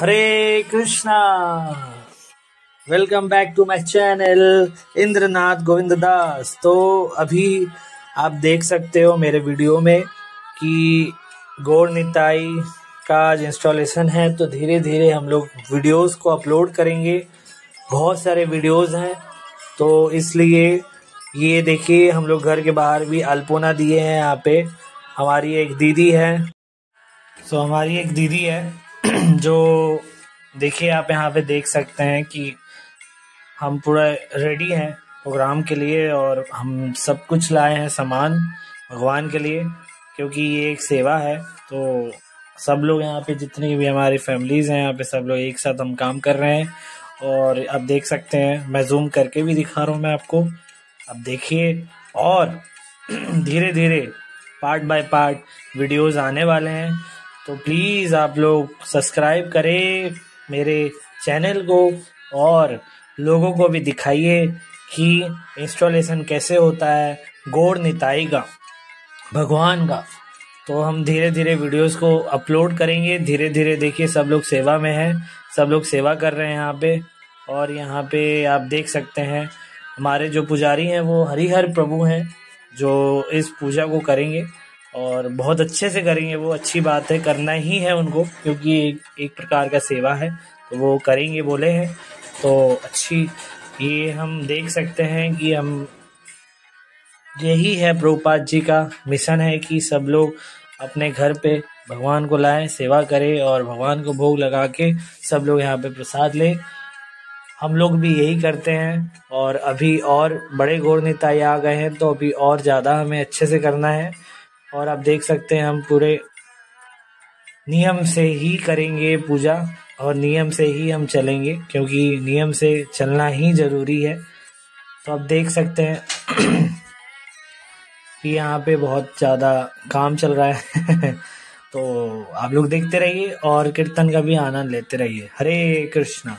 Hare Krishna. Welcome back to my channel Indranath Govind Das. तो अभी आप देख सकते हो मेरे वीडियो में कि गौर निताई का आज इंस्टॉलेशन है तो धीरे धीरे हम लोग वीडियोस को अपलोड करेंगे। बहुत सारे वीडियोस हैं तो इसलिए ये देखिए, हम लोग घर के बाहर भी अल्पोना दिए हैं यहाँ पे। हमारी एक दीदी है। तो हमारी एक दीदी है। जो देखिए आप यहाँ पे देख सकते हैं कि हम पूरा रेडी हैं प्रोग्राम के लिए और हम सब कुछ लाए हैं सामान भगवान के लिए, क्योंकि ये एक सेवा है। तो सब लोग यहाँ पे जितनी भी हमारी फैमिलीज़ हैं, यहाँ पे सब लोग एक साथ हम काम कर रहे हैं। और अब देख सकते हैं, मैं जूम करके भी दिखा रहा हूँ मैं आपको। अब देखिए, और धीरे धीरे पार्ट बाय पार्ट वीडियोस आने वाले हैं। तो प्लीज़ आप लोग सब्सक्राइब करें मेरे चैनल को और लोगों को भी दिखाइए कि इंस्टॉलेशन कैसे होता है गोड़ निताई का, भगवान का। तो हम धीरे धीरे वीडियोस को अपलोड करेंगे। धीरे धीरे देखिए सब लोग सेवा में हैं, सब लोग सेवा कर रहे हैं यहाँ पे। और यहाँ पे आप देख सकते हैं, हमारे जो पुजारी हैं वो हरिहर प्रभु हैं, जो इस पूजा को करेंगे। और बहुत अच्छे से करेंगे वो अच्छी बात है करना ही है उनको क्योंकि एक, एक प्रकार का सेवा है तो वो करेंगे बोले हैं। तो अच्छी ये हम देख सकते हैं कि हम यही है प्रभुपाद जी का मिशन है कि सब लोग अपने घर पे भगवान को लाएँ सेवा करें और भगवान को भोग लगा के सब लोग यहाँ पे प्रसाद लें। हम लोग भी यही करते हैं और अभी और बड़े गौर नेता आ गए हैं तो अभी और ज़्यादा हमें अच्छे से करना है। और आप देख सकते हैं हम पूरे नियम से ही करेंगे पूजा और नियम से ही हम चलेंगे, क्योंकि नियम से चलना ही ज़रूरी है। तो आप देख सकते हैं कि यहाँ पे बहुत ज़्यादा काम चल रहा है। तो आप लोग देखते रहिए और कीर्तन का भी आनंद लेते रहिए। हरे कृष्णा।